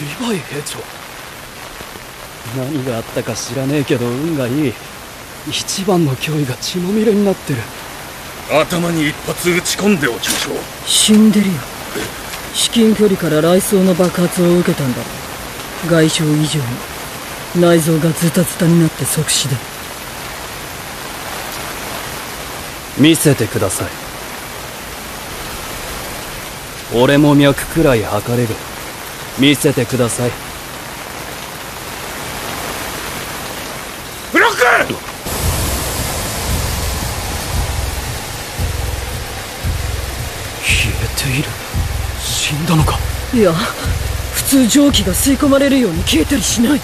リヴァイ兵長。何があったか知らねえけど運がいい。一番の脅威が血まみれになってる。頭に一発撃ち込んでおきましょう。死んでるよ。至近距離から雷槍の爆発を受けたんだ外傷以上に。内臓がズタズタになって即死だ。見せてください。俺も脈くらい測れる見せてください。ブロック！消えている。死んだのか？いや普通蒸気が吸い込まれるように消えたりしない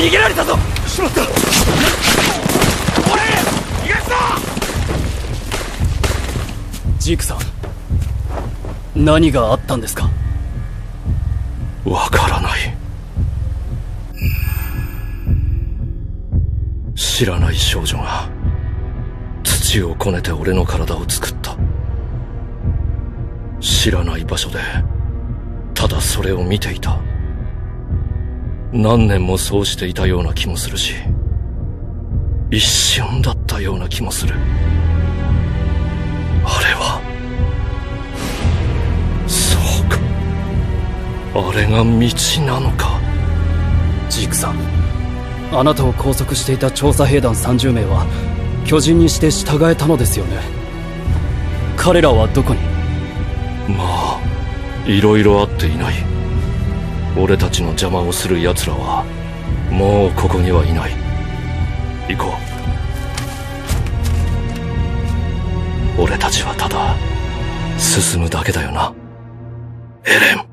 逃げられたぞ！しまった。おい逃がすぞ！ジークさん何があったんですか？わからない。知らない少女が土をこねて俺の体を作った。知らない場所でただそれを見ていた何年もそうしていたような気もするし一瞬だったような気もする。あれはそうか。あれが道なのか。ジークさんあなたを拘束していた調査兵団30名は巨人にして従えたのですよね。彼らはどこに？まあいろいろあっていない俺たちの邪魔をする奴らはもうここにはいない。行こう。俺たちはただ進むだけだよな。エレン。